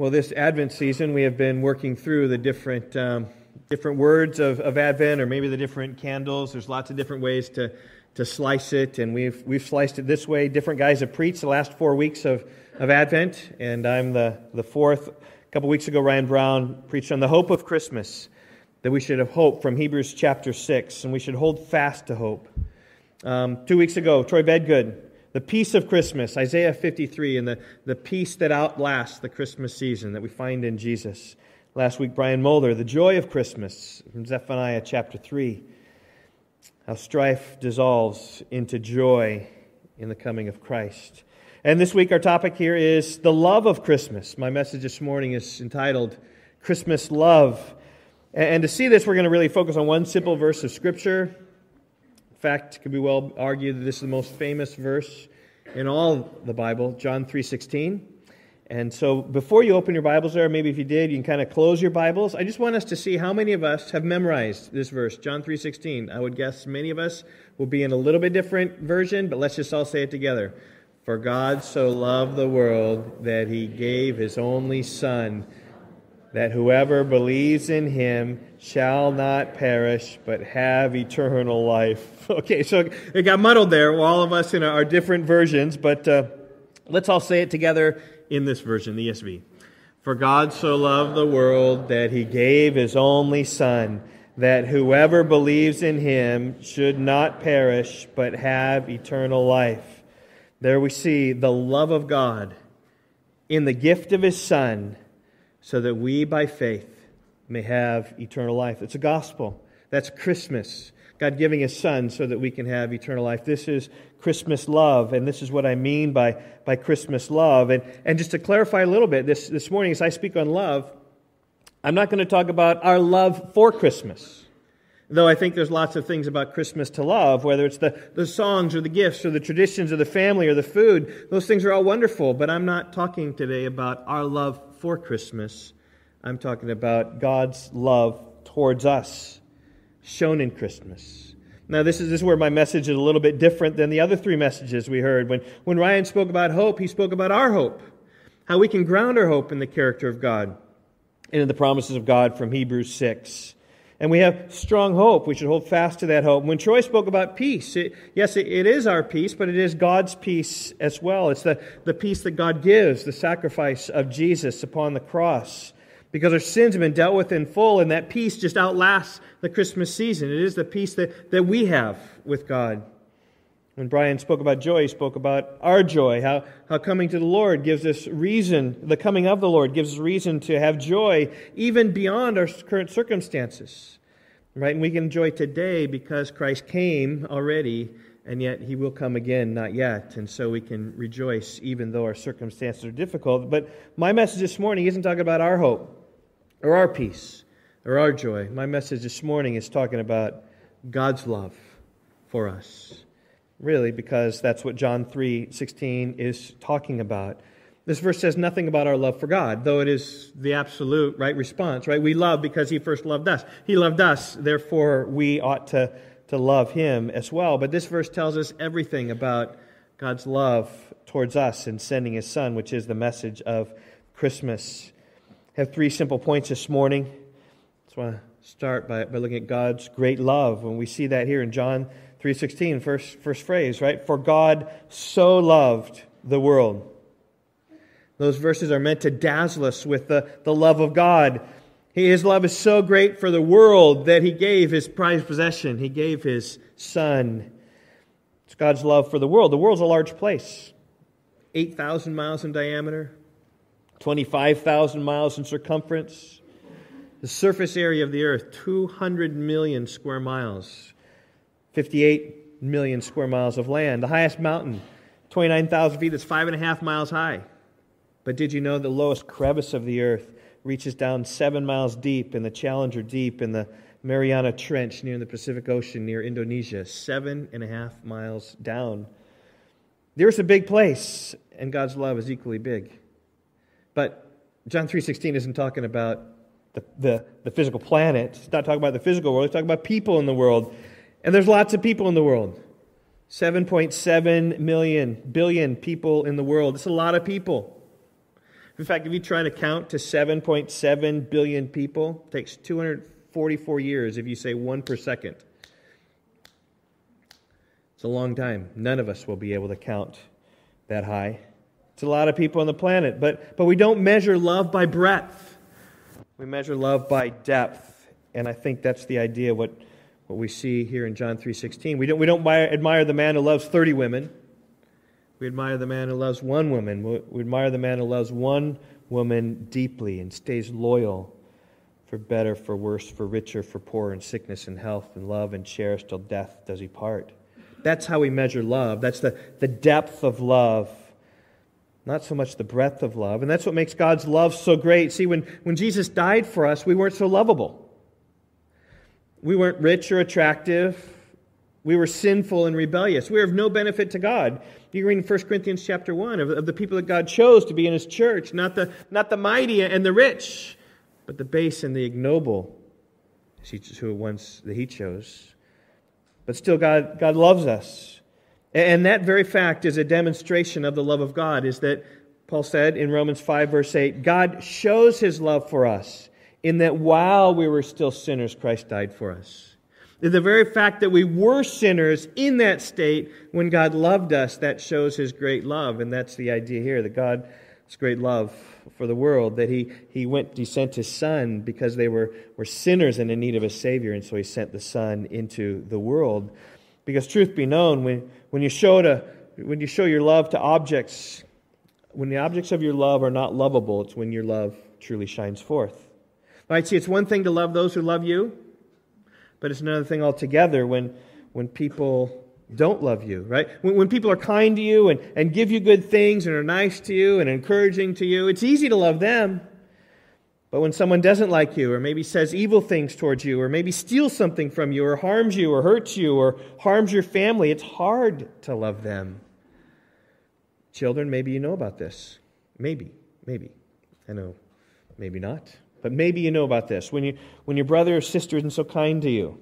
Well, this Advent season, we have been working through the different, um, different words of, of Advent or maybe the different candles. There's lots of different ways to, to slice it, and we've, we've sliced it this way. Different guys have preached the last four weeks of, of Advent, and I'm the, the fourth. A couple weeks ago, Ryan Brown preached on the hope of Christmas, that we should have hope from Hebrews chapter 6, and we should hold fast to hope. Um, two weeks ago, Troy Bedgood the peace of Christmas, Isaiah 53, and the, the peace that outlasts the Christmas season that we find in Jesus. Last week, Brian Mulder, the joy of Christmas from Zephaniah chapter 3. How strife dissolves into joy in the coming of Christ. And this week, our topic here is the love of Christmas. My message this morning is entitled Christmas Love. And to see this, we're going to really focus on one simple verse of Scripture fact, it could be well argued that this is the most famous verse in all the Bible, John 3:16. And so before you open your Bibles there, maybe if you did, you can kind of close your Bibles. I just want us to see how many of us have memorized this verse, John 3:16. I would guess many of us will be in a little bit different version, but let's just all say it together. For God so loved the world that he gave his only son that whoever believes in him shall not perish but have eternal life. Okay, so it got muddled there. Well, all of us in our different versions, but uh, let's all say it together in this version, the ESV. For God so loved the world that he gave his only Son, that whoever believes in him should not perish but have eternal life. There we see the love of God in the gift of his Son so that we, by faith, may have eternal life. It's a gospel. That's Christmas. God giving His Son so that we can have eternal life. This is Christmas love, and this is what I mean by, by Christmas love. And, and just to clarify a little bit, this, this morning as I speak on love, I'm not going to talk about our love for Christmas. Though I think there's lots of things about Christmas to love, whether it's the, the songs or the gifts or the traditions or the family or the food, those things are all wonderful. But I'm not talking today about our love for Christmas. I'm talking about God's love towards us, shown in Christmas. Now, this is, this is where my message is a little bit different than the other three messages we heard. When, when Ryan spoke about hope, he spoke about our hope, how we can ground our hope in the character of God and in the promises of God from Hebrews 6. And we have strong hope. We should hold fast to that hope. When Troy spoke about peace, it, yes, it, it is our peace, but it is God's peace as well. It's the, the peace that God gives, the sacrifice of Jesus upon the cross. Because our sins have been dealt with in full, and that peace just outlasts the Christmas season. It is the peace that, that we have with God. When Brian spoke about joy, he spoke about our joy, how, how coming to the Lord gives us reason, the coming of the Lord gives us reason to have joy even beyond our current circumstances. Right? And we can enjoy today because Christ came already, and yet he will come again, not yet. And so we can rejoice even though our circumstances are difficult. But my message this morning isn't talking about our hope or our peace or our joy. My message this morning is talking about God's love for us really, because that's what John 3:16 is talking about. This verse says nothing about our love for God, though it is the absolute right response, right? We love because he first loved us. He loved us, therefore we ought to, to love him as well. But this verse tells us everything about God's love towards us in sending his son, which is the message of Christmas. Have three simple points this morning. I Just want to start by, by looking at God's great love. When we see that here in John 3.16, first, first phrase, right? For God so loved the world. Those verses are meant to dazzle us with the, the love of God. His love is so great for the world that he gave his prized possession. He gave his son. It's God's love for the world. The world's a large place 8,000 miles in diameter, 25,000 miles in circumference. The surface area of the earth, 200 million square miles. 58 million square miles of land. The highest mountain, 29,000 feet, that's five and a half miles high. But did you know the lowest crevice of the earth reaches down seven miles deep in the Challenger Deep in the Mariana Trench near the Pacific Ocean near Indonesia? Seven and a half miles down. The earth's a big place, and God's love is equally big. But John 3.16 isn't talking about the, the, the physical planet. It's not talking about the physical world. It's talking about people in the world. And there's lots of people in the world 7.7 million, billion people in the world. It's a lot of people. In fact, if you try to count to 7.7 billion people, it takes 244 years if you say one per second. It's a long time. None of us will be able to count that high. It's a lot of people on the planet, but, but we don't measure love by breadth. We measure love by depth. And I think that's the idea what, what we see here in John 3.16. We don't, we don't admire the man who loves 30 women. We admire the man who loves one woman. We admire the man who loves one woman deeply and stays loyal for better, for worse, for richer, for poorer, in sickness and health, and love and cherish till death does he part. That's how we measure love. That's the, the depth of love, not so much the breadth of love. And that's what makes God's love so great. See, when, when Jesus died for us, we weren't so lovable. We weren't rich or attractive. We were sinful and rebellious. We were of no benefit to God. You read in 1 Corinthians chapter 1 of, of the people that God chose to be in his church, not the, not the mighty and the rich, but the base and the ignoble, who once that he chose. But still, God, God loves us. And that very fact is a demonstration of the love of God, is that Paul said in Romans 5, verse 8, God shows his love for us in that while we were still sinners, Christ died for us. The very fact that we were sinners in that state when God loved us, that shows his great love. And that's the idea here that God's great love for the world, that he, he went, he sent his son because they were, were sinners and in need of a Savior. And so he sent the son into the world. Because truth be known, when, when, you show to, when you show your love to objects, when the objects of your love are not lovable, it's when your love truly shines forth. Right? See, it's one thing to love those who love you. But it's another thing altogether when, when people don't love you, right? When, when people are kind to you and, and give you good things and are nice to you and encouraging to you, it's easy to love them. But when someone doesn't like you, or maybe says evil things towards you, or maybe steals something from you, or harms you, or hurts you, or harms your family, it's hard to love them. Children, maybe you know about this. Maybe, maybe. I know, maybe not. But maybe you know about this. When, you, when your brother or sister isn't so kind to you,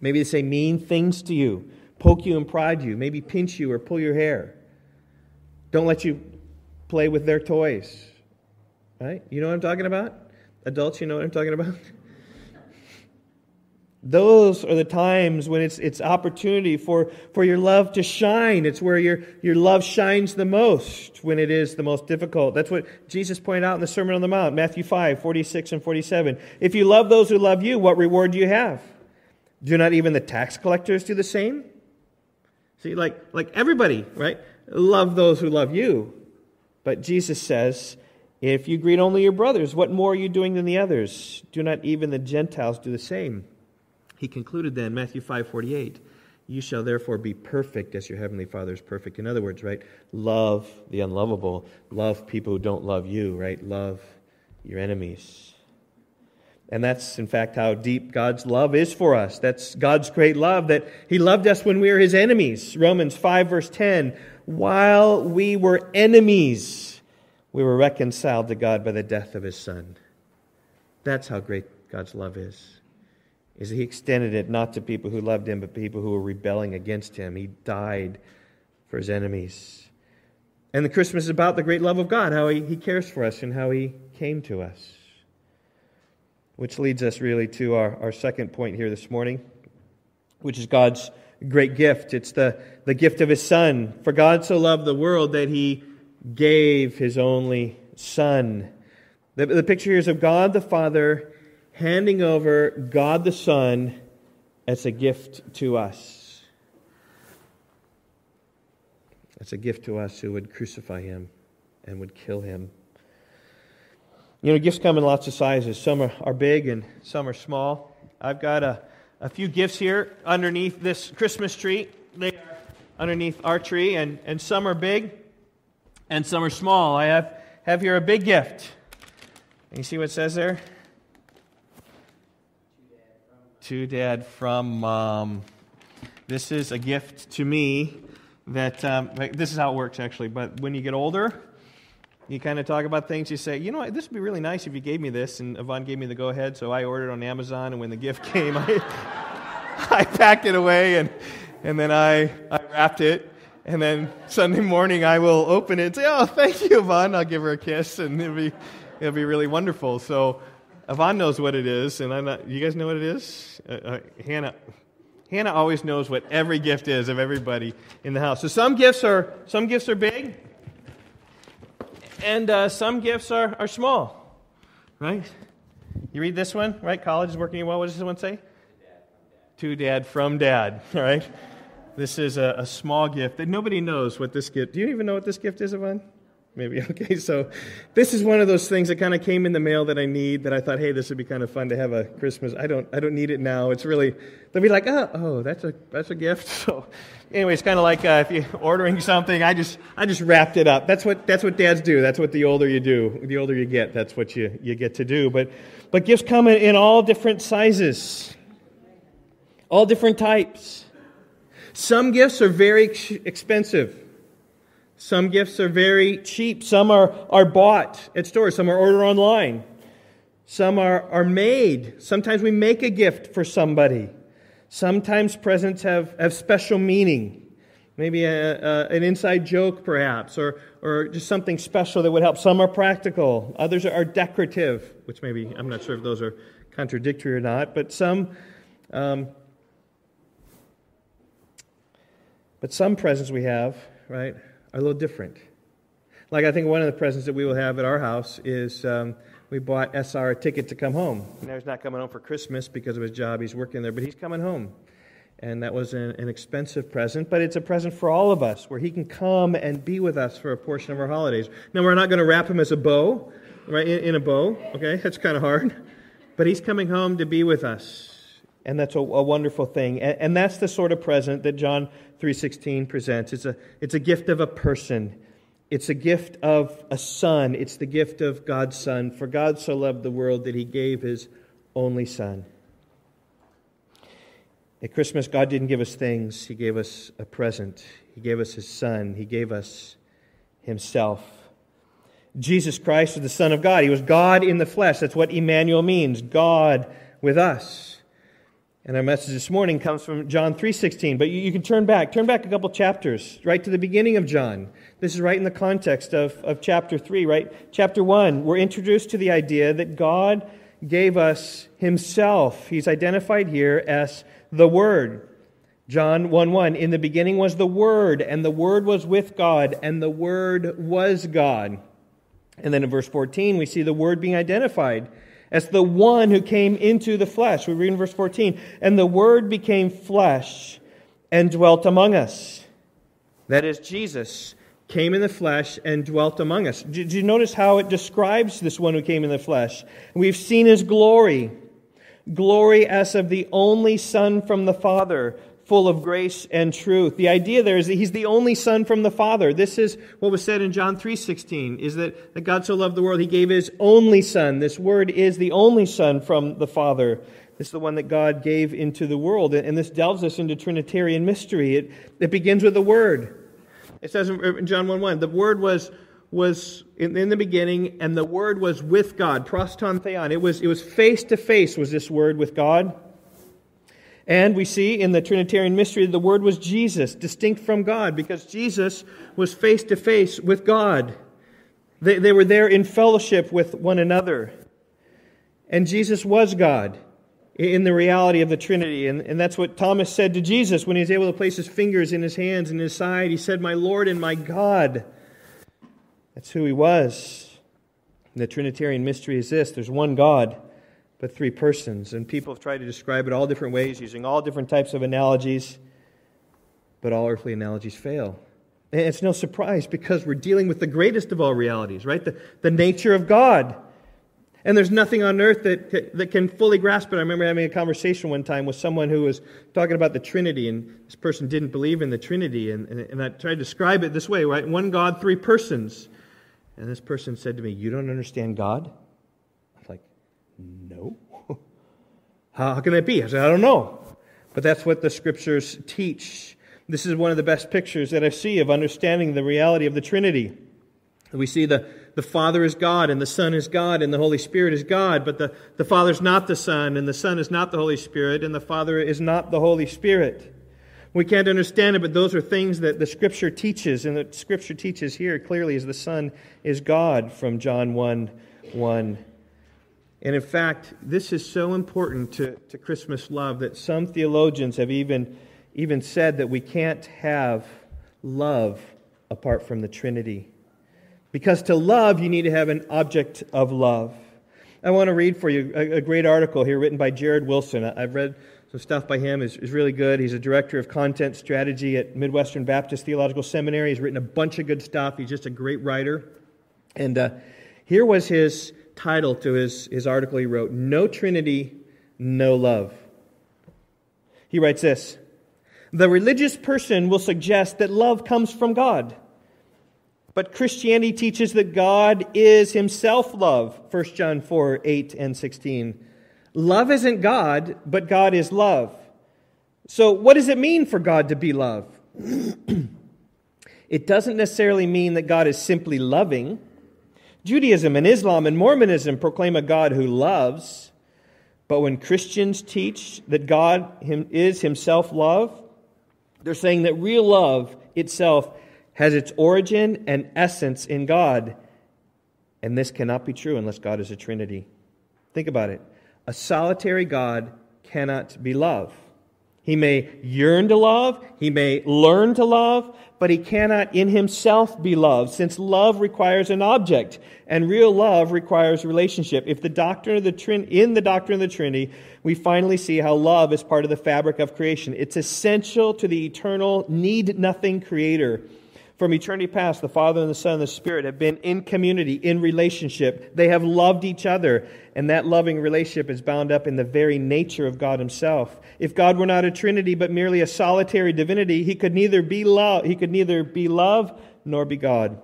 maybe they say mean things to you, poke you and prod you, maybe pinch you or pull your hair. Don't let you play with their toys. Right? You know what I'm talking about? Adults, you know what I'm talking about? Those are the times when it's, it's opportunity for, for your love to shine. It's where your, your love shines the most when it is the most difficult. That's what Jesus pointed out in the Sermon on the Mount, Matthew 5, 46 and 47. If you love those who love you, what reward do you have? Do not even the tax collectors do the same? See, like, like everybody, right? Love those who love you. But Jesus says, if you greet only your brothers, what more are you doing than the others? Do not even the Gentiles do the same? He concluded then, Matthew 5:48, you shall therefore be perfect as your heavenly Father is perfect. In other words, right? Love the unlovable. Love people who don't love you, right? Love your enemies. And that's, in fact, how deep God's love is for us. That's God's great love, that He loved us when we were His enemies. Romans 5, verse 10 While we were enemies, we were reconciled to God by the death of His Son. That's how great God's love is is he extended it not to people who loved him, but people who were rebelling against him. He died for his enemies. And the Christmas is about the great love of God, how he, he cares for us and how he came to us. Which leads us really to our, our second point here this morning, which is God's great gift. It's the, the gift of his Son. For God so loved the world that he gave his only Son. The, the picture here is of God the Father handing over God the Son as a gift to us. It's a gift to us who would crucify him and would kill him. You know, gifts come in lots of sizes. Some are, are big and some are small. I've got a, a few gifts here underneath this Christmas tree. They are underneath our tree, and, and some are big and some are small. I have, have here a big gift. And you see what it says there? to dad from mom. This is a gift to me that um, this is how it works actually. But when you get older, you kind of talk about things. You say, you know, what, this would be really nice if you gave me this. And Yvonne gave me the go ahead, so I ordered on Amazon. And when the gift came, I, I packed it away and, and then I, I wrapped it. And then Sunday morning, I will open it and say, "Oh, thank you, Yvonne." I'll give her a kiss, and it'll be it'll be really wonderful. So, Yvonne knows what it is, and I'm not. You guys know what it is? Uh, uh, Hannah. Hannah always knows what every gift is of everybody in the house. So some gifts are some gifts are big, and uh, some gifts are, are small, right? You read this one, right? College is working well. What does this one say? To dad from dad. All right. This is a, a, small gift that nobody knows what this gift. Do you even know what this gift is, Yvonne? Maybe. Okay. So, this is one of those things that kind of came in the mail that I need. That I thought, hey, this would be kind of fun to have a Christmas. I don't. I don't need it now. It's really. They'll be like, oh, oh, that's a that's a gift. So, anyway, it's kind of like uh, if you're ordering something. I just I just wrapped it up. That's what that's what dads do. That's what the older you do, the older you get. That's what you you get to do. But but gifts come in, in all different sizes, all different types. Some gifts are very expensive. Some gifts are very cheap. Some are, are bought at stores. Some are ordered online. Some are, are made. Sometimes we make a gift for somebody. Sometimes presents have, have special meaning. Maybe a, a, an inside joke, perhaps, or, or just something special that would help. Some are practical. Others are decorative, which maybe, I'm not sure if those are contradictory or not, but some um, But some presents we have, right, are a little different. Like I think one of the presents that we will have at our house is um, we bought SR a ticket to come home. Now he's not coming home for Christmas because of his job. He's working there, but he's coming home. And that was an, an expensive present, but it's a present for all of us where he can come and be with us for a portion of our holidays. Now, we're not going to wrap him as a bow, right, in, in a bow, okay? That's kind of hard. But he's coming home to be with us and that's a, a wonderful thing. And, and, that's the sort of present that John 3:16 presents. It's a, it's a gift of a person. It's a gift of a son. It's the gift of God's son. For God so loved the world that he gave his only son. At Christmas, God didn't give us things, He gave us a present. He gave us His Son, He gave us Himself. Jesus Christ is the Son of God. He was God in the flesh. That's what Emmanuel means God with us. And our message this morning comes from John 3:16, but you, you, can turn back, turn back a couple chapters, right to the beginning of John. This is right in the context of, of chapter 3, right? Chapter 1, we're introduced to the idea that God gave us himself. He's identified here as the Word. John 1 1, in the beginning was the Word, and the Word was with God, and the Word was God. And then in verse 14, we see the Word being identified as the one who came into the flesh. We read in verse 14, and the Word became flesh and dwelt among us. That is, Jesus came in the flesh and dwelt among us. Did you notice how it describes this one who came in the flesh? We've seen his glory, glory as of the only Son from the Father, full of grace and truth. The idea there is that he's the only son from the Father. This is what was said in John 3:16 is that, that God so loved the world he gave his only son. This word is the only son from the Father. This is the one that God gave into the world. And this delves us into Trinitarian mystery. It, it begins with the Word. It says in John 1 1, the Word was, was in, in the beginning, and the Word was with God. pros ton theon. It was, it was face to face, was this Word with God. And we see in the Trinitarian mystery that the Word was Jesus, distinct from God, because Jesus was face to face with God. They, they were there in fellowship with one another. And Jesus was God in the reality of the Trinity. And, and that's what Thomas said to Jesus when he was able to place his fingers in his hands and his side. He said, My Lord and my God. That's who he was. And the Trinitarian mystery is this there's one God but three persons. And people have tried to describe it all different ways, using all different types of analogies, but all earthly analogies fail. And it's no surprise because we're dealing with the greatest of all realities, right? The, the nature of God. And there's nothing on earth that, that can fully grasp it. I remember having a conversation one time with someone who was talking about the Trinity, and this person didn't believe in the Trinity. And, and, and I tried to describe it this way, right? One God, three persons. And this person said to me, You don't understand God? No. how, can that be? I said, I don't know. But that's what the scriptures teach. This is one of the best pictures that I see of understanding the reality of the Trinity. We see the, the Father is God, and the Son is God, and the Holy Spirit is God, but the, the Father is not the Son, and the Son is not the Holy Spirit, and the Father is not the Holy Spirit. We can't understand it, but those are things that the Scripture teaches, and the Scripture teaches here clearly is the Son is God from John 1 1. And in fact, this is so important to, to Christmas love that some theologians have even, even said that we can't have love apart from the Trinity. Because to love, you need to have an object of love. I want to read for you a, a great article here written by Jared Wilson. I've read some stuff by him is, is really good. He's a director of content strategy at Midwestern Baptist Theological Seminary. He's written a bunch of good stuff. He's just a great writer. And uh, here was his title to his, his article he wrote No Trinity, No Love. He writes this The religious person will suggest that love comes from God. But Christianity teaches that God is himself love. 1 John 4 8 and 16. Love isn't God, but God is love. So, what does it mean for God to be love? it doesn't necessarily mean that God is simply loving. Judaism and Islam and Mormonism proclaim a God who loves. But when Christians teach that God is himself love, they're saying that real love itself has its origin and essence in God. And this cannot be true unless God is a Trinity. Think about it. A solitary God cannot be love. He may yearn to love, he may learn to love, but he cannot in himself be loved, since love requires an object, and real love requires relationship. If the doctrine of the Trin- in the doctrine of the Trinity, we finally see how love is part of the fabric of creation. It's essential to the eternal, need nothing creator. From eternity past, the Father and the Son and the Spirit have been in community, in relationship. They have loved each other, and that loving relationship is bound up in the very nature of God Himself. If God were not a Trinity but merely a solitary divinity, He could neither be love, He could neither be love nor be God.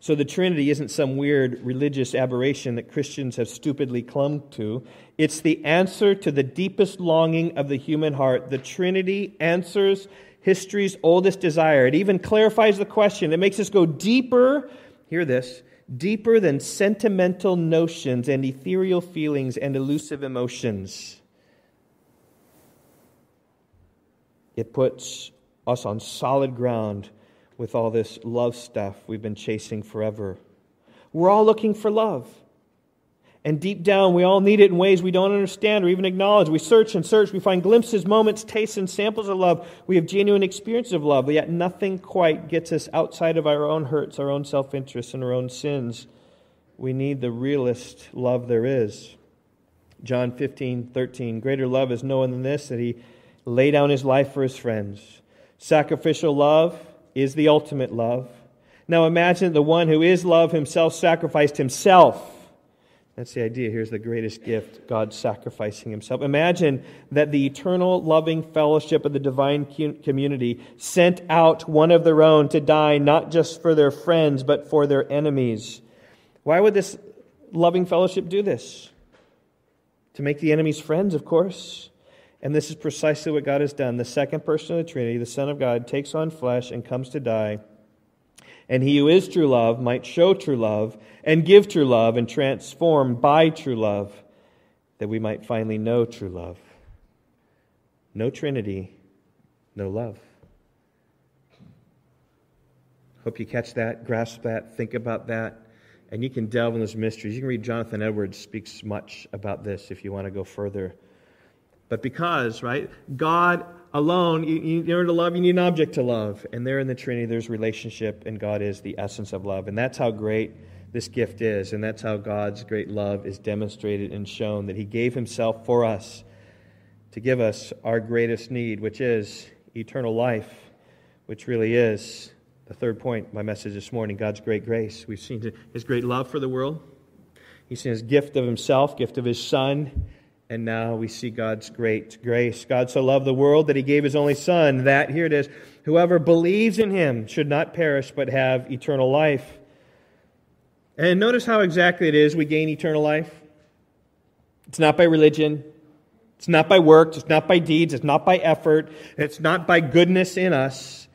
So the Trinity isn't some weird religious aberration that Christians have stupidly clung to. It's the answer to the deepest longing of the human heart. The Trinity answers history's oldest desire. It even clarifies the question. It makes us go deeper, hear this, deeper than sentimental notions and ethereal feelings and elusive emotions. It puts us on solid ground with all this love stuff we've been chasing forever. We're all looking for love. And deep down, we all need it in ways we don't understand or even acknowledge. We search and search. We find glimpses, moments, tastes, and samples of love. We have genuine experiences of love, but yet nothing quite gets us outside of our own hurts, our own self interests, and our own sins. We need the realest love there is. John 15, 13. Greater love is no one than this, that he lay down his life for his friends. Sacrificial love is the ultimate love. Now imagine the one who is love himself sacrificed himself that's the idea. Here's the greatest gift God sacrificing himself. Imagine that the eternal loving fellowship of the divine community sent out one of their own to die not just for their friends, but for their enemies. Why would this loving fellowship do this? To make the enemies friends, of course. And this is precisely what God has done. The second person of the Trinity, the Son of God, takes on flesh and comes to die and he who is true love might show true love and give true love and transform by true love that we might finally know true love. No Trinity, no love. Hope you catch that, grasp that, think about that, and you can delve in those mysteries. You can read Jonathan Edwards speaks much about this if you want to go further. But because, right, God alone, you, you, in order to love, you need an object to love. And there in the Trinity, there's relationship, and God is the essence of love. And that's how great this gift is. And that's how God's great love is demonstrated and shown that He gave Himself for us to give us our greatest need, which is eternal life, which really is the third point my message this morning God's great grace. We've seen His great love for the world, He's seen His gift of Himself, gift of His Son and now we see God's great grace. God so loved the world that he gave his only Son, that, here it is, whoever believes in him should not perish but have eternal life. And notice how exactly it is we gain eternal life. It's not by religion. It's not by works. It's not by deeds. It's not by effort. It's not by goodness in us.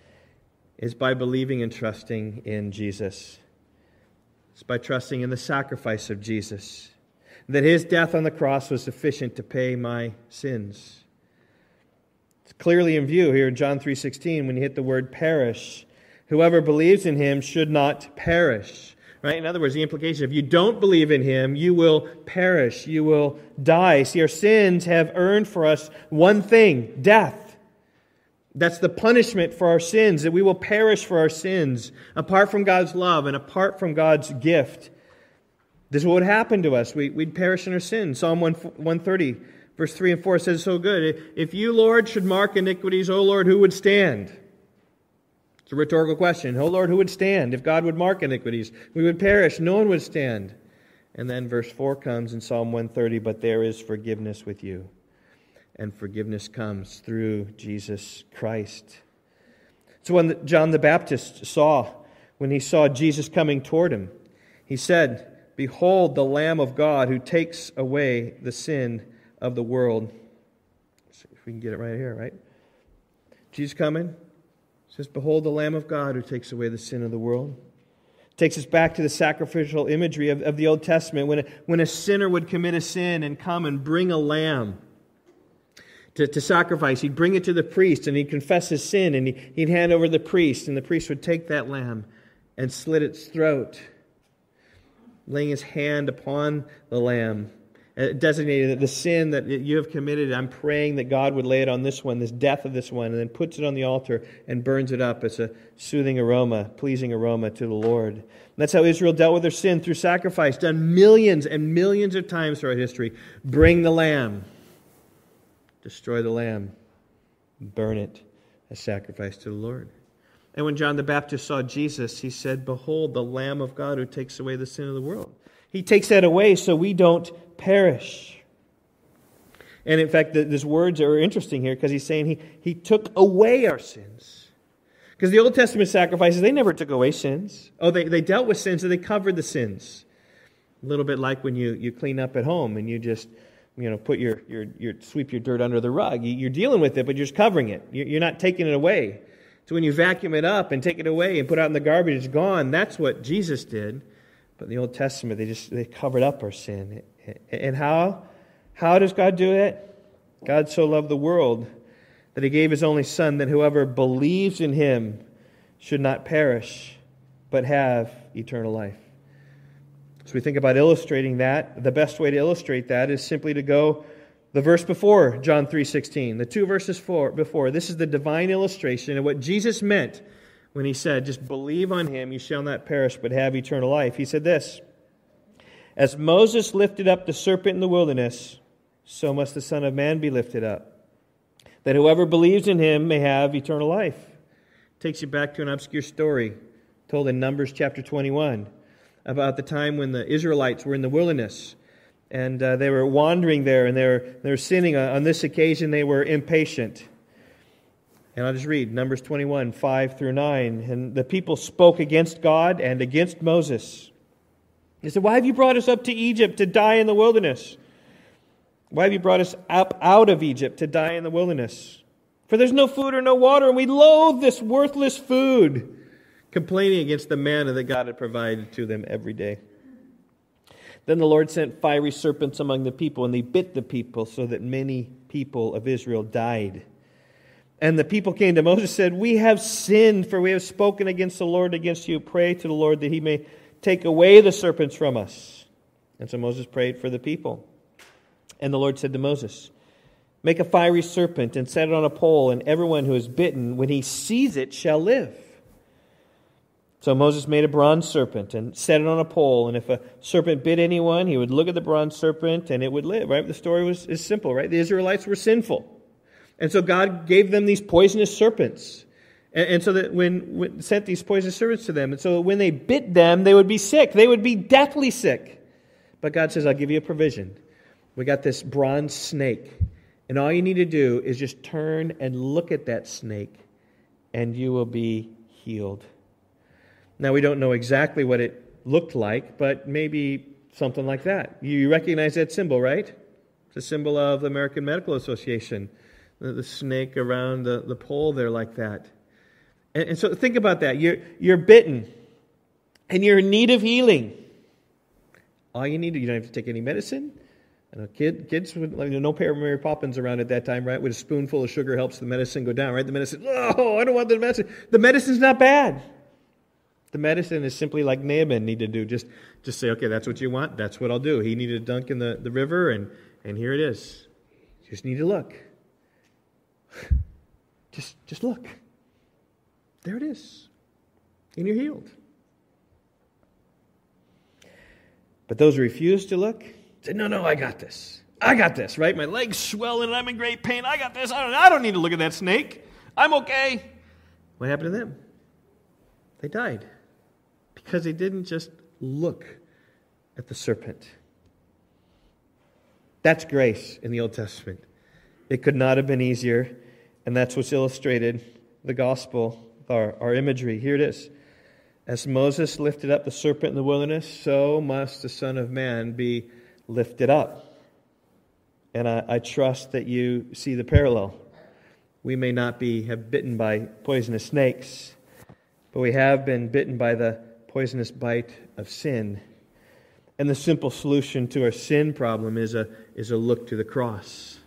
It's by believing and trusting in Jesus. It's by trusting in the sacrifice of Jesus that his death on the cross was sufficient to pay my sins. It's clearly in view here in John 3:16 when you hit the word perish. Whoever believes in him should not perish. Right? In other words, the implication if you don't believe in him, you will perish, you will die. See, our sins have earned for us one thing death. That's the punishment for our sins, that we will perish for our sins apart from God's love and apart from God's gift. This is what would happen to us. We, would perish in our sin. Psalm 130, verse 3 and 4 says so good. If you, Lord, should mark iniquities, O Lord, who would stand? It's a rhetorical question. Oh Lord, who would stand? If God would mark iniquities, we would perish. No one would stand. And then verse 4 comes in Psalm 130 But there is forgiveness with you. And forgiveness comes through Jesus Christ. So when John the Baptist saw, when he saw Jesus coming toward him, he said, Behold the Lamb of God who takes away the sin of the world. Let's see if we can get it right here, right? Jesus coming, says, Behold the Lamb of God who takes away the sin of the world. Takes us back to the sacrificial imagery of, of the Old Testament when a, when a sinner would commit a sin and come and bring a lamb to, to sacrifice. He'd bring it to the priest and he'd confess his sin and he, he'd hand over the priest, and the priest would take that lamb and slit its throat, laying his hand upon the lamb uh, designated that the sin that you have committed, I'm praying that God would lay it on this one, this death of this one, and then puts it on the altar and burns it up as a soothing aroma, pleasing aroma to the Lord. And that's how Israel dealt with their sin through sacrifice, done millions and millions of times throughout history. Bring the lamb, destroy the lamb, burn it as sacrifice to the Lord. And when John the Baptist saw Jesus, he said, Behold, the Lamb of God who takes away the sin of the world. He takes that away so we don't perish. And in fact, the, these words are interesting here because he's saying he, he took away our sins. Because the Old Testament sacrifices, they never took away sins. Oh, they, they dealt with sins and they covered the sins. A little bit like when you, you clean up at home and you just you know, put your, your, your sweep your dirt under the rug. You're dealing with it, but you're just covering it. You're not taking it away. So when you vacuum it up and take it away and put it out in the garbage, it's gone. That's what Jesus did. But in the Old Testament, they just they covered up our sin. And how? How does God do it? God so loved the world that he gave his only Son, that whoever believes in him should not perish, but have eternal life. So we think about illustrating that. The best way to illustrate that is simply to go the verse before John 3:16, the two verses before. This is the divine illustration of what Jesus meant when he said, Just believe on him, you shall not perish, but have eternal life. He said this As Moses lifted up the serpent in the wilderness, so must the Son of Man be lifted up, that whoever believes in him may have eternal life. Takes you back to an obscure story told in Numbers chapter 21 about the time when the Israelites were in the wilderness and uh, they were wandering there and they were, they were sinning. On this occasion, they were impatient. And I'll just read Numbers 21, 5 through 9. And the people spoke against God and against Moses. They said, Why have you brought us up to Egypt to die in the wilderness? Why have you brought us up out of Egypt to die in the wilderness? For there's no food or no water, and we loathe this worthless food, complaining against the manna that God had provided to them every day. Then the Lord sent fiery serpents among the people, and they bit the people, so that many people of Israel died. And the people came to Moses and said, We have sinned, for we have spoken against the Lord, against you. Pray to the Lord that he may take away the serpents from us. And so Moses prayed for the people. And the Lord said to Moses, Make a fiery serpent and set it on a pole, and everyone who is bitten, when he sees it, shall live. So Moses made a bronze serpent and set it on a pole. And if a serpent bit anyone, he would look at the bronze serpent and it would live. Right? The story was is simple, right? The Israelites were sinful. And so God gave them these poisonous serpents. And, and so that when, when, sent these poisonous serpents to them, and so when they bit them, they would be sick. They would be deathly sick. But God says, I'll give you a provision. We got this bronze snake. And all you need to do is just turn and look at that snake, and you will be healed. Now, we don't know exactly what it looked like, but maybe something like that. You recognize that symbol, right? It's a symbol of the American Medical Association the, the snake around the, the pole there like that. And, and so think about that. You're, you're bitten and you're in need of healing. All you need, you don't have to take any medicine. And a kid, kids would, no pair of Mary Poppins around at that time, right? With a spoonful of sugar helps the medicine go down, right? The medicine, oh, I don't want the medicine. The medicine's not bad. The medicine is simply like Naaman needed to do. Just, just say, okay, that's what you want. That's what I'll do. He needed a dunk in the, the river, and, and here it is. Just need to look. Just, just look. There it is. And you're healed. But those who refuse to look said, No, no, I got this. I got this, right? My leg's swelling and I'm in great pain. I got this. I don't, I don't need to look at that snake. I'm okay. What happened to them? They died because he didn't just look at the serpent. That's grace in the Old Testament. It could not have been easier, and that's what's illustrated the gospel, our, our imagery. Here it is. As Moses lifted up the serpent in the wilderness, so must the Son of Man be lifted up. And I, I trust that you see the parallel. We may not be have bitten by poisonous snakes, but we have been bitten by the poisonous bite of sin. And the simple solution to our sin problem is a, is a look to the cross.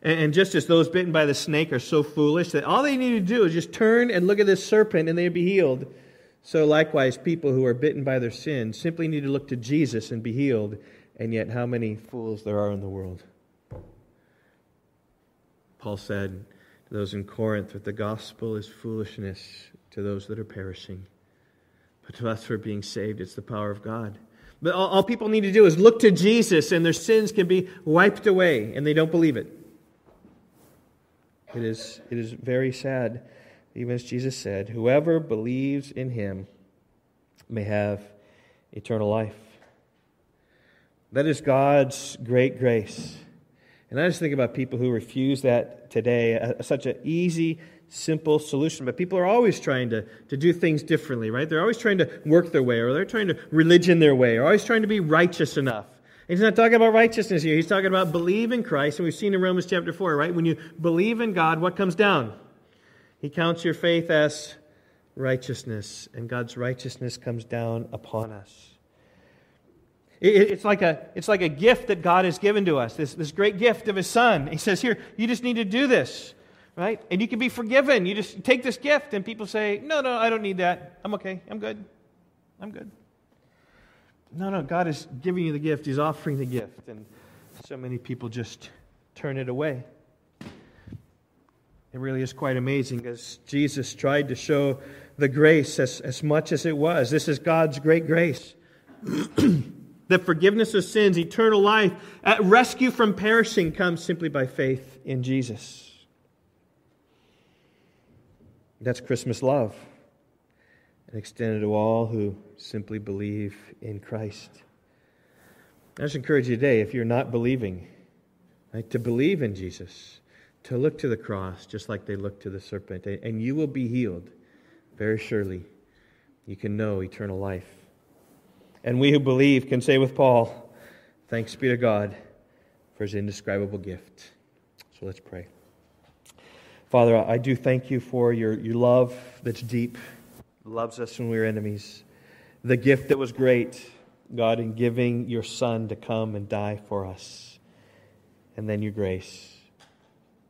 And, and just as those bitten by the snake are so foolish that all they need to do is just turn and look at this serpent and they'd be healed, so likewise, people who are bitten by their sin simply need to look to Jesus and be healed. And yet, how many fools there are in the world? Paul said to those in Corinth that the gospel is foolishness to those that are perishing. But to us for being saved, it's the power of God. But all, all people need to do is look to Jesus, and their sins can be wiped away, and they don't believe it. It is, it is very sad even as Jesus said, whoever believes in him may have eternal life. That is God's great grace. And I just think about people who refuse that today, uh, such an easy, simple solution. But people are always trying to, to do things differently, right? They're always trying to work their way, or they're trying to religion their way, or always trying to be righteous enough. He's not talking about righteousness here. He's talking about believe in Christ. And we've seen in Romans chapter 4, right? When you believe in God, what comes down? He counts your faith as righteousness, and God's righteousness comes down upon us. It's like, a, it's like a gift that God has given to us, this, this great gift of His Son. He says, Here, you just need to do this, right? And you can be forgiven. You just take this gift, and people say, No, no, I don't need that. I'm okay. I'm good. I'm good. No, no, God is giving you the gift, He's offering the gift. And so many people just turn it away. It really is quite amazing as Jesus tried to show the grace as, as much as it was. This is God's great grace. the forgiveness of sins, eternal life, rescue from perishing comes simply by faith in Jesus. That's Christmas love, and extended to all who simply believe in Christ. I just encourage you today, if you're not believing, right, to believe in Jesus to look to the cross just like they looked to the serpent, and you will be healed very surely. You can know eternal life. And we who believe can say with Paul, Thanks be to God for his indescribable gift. So let's pray. Father, I do thank you for your, your love that's deep, loves us when we are enemies, the gift that was great, God, in giving your Son to come and die for us, and then your grace.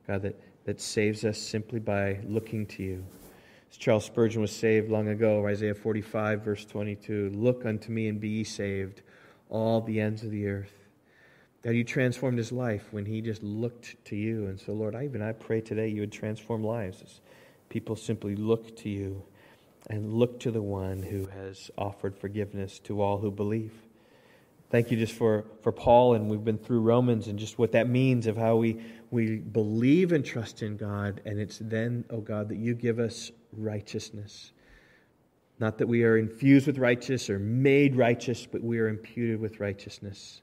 God, that, that saves us simply by looking to you. As Charles Spurgeon was saved long ago, Isaiah 45, verse 22 Look unto me and be ye saved, all the ends of the earth. God, you transformed his life when he just looked to you. And so, Lord, I even I pray today you would transform lives as people simply look to you and look to the one who has offered forgiveness to all who believe. Thank you just for, for Paul, and we've been through Romans and just what that means of how we, we believe and trust in God, and it's then, oh God, that you give us righteousness. Not that we are infused with righteousness or made righteous, but we are imputed with righteousness.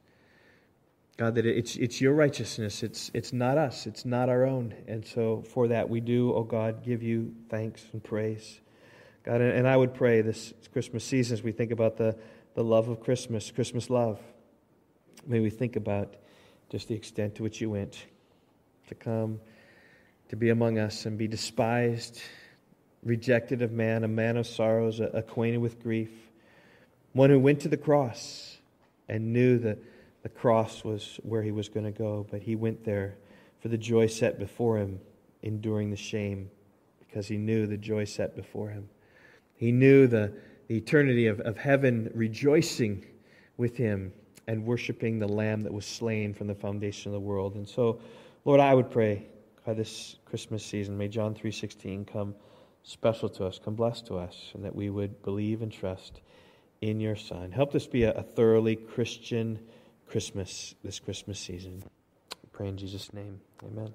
God, that it's, it's your righteousness. It's, it's not us. It's not our own. And so for that, we do, oh God, give you thanks and praise. God, and I would pray this Christmas season as we think about the the love of Christmas, Christmas love. May we think about just the extent to which you went to come, to be among us and be despised, rejected of man, a man of sorrows, acquainted with grief, one who went to the cross and knew the, the cross was where he was going to go, but he went there for the joy set before him, enduring the shame because he knew the joy set before him. He knew the, the eternity of, of heaven rejoicing with him and worshiping the Lamb that was slain from the foundation of the world. And so, Lord, I would pray by this Christmas season, may John 3.16 come special to us, come blessed to us, and that we would believe and trust in your Son. Help this be a, a thoroughly Christian Christmas this Christmas season. I pray in Jesus' name. Amen.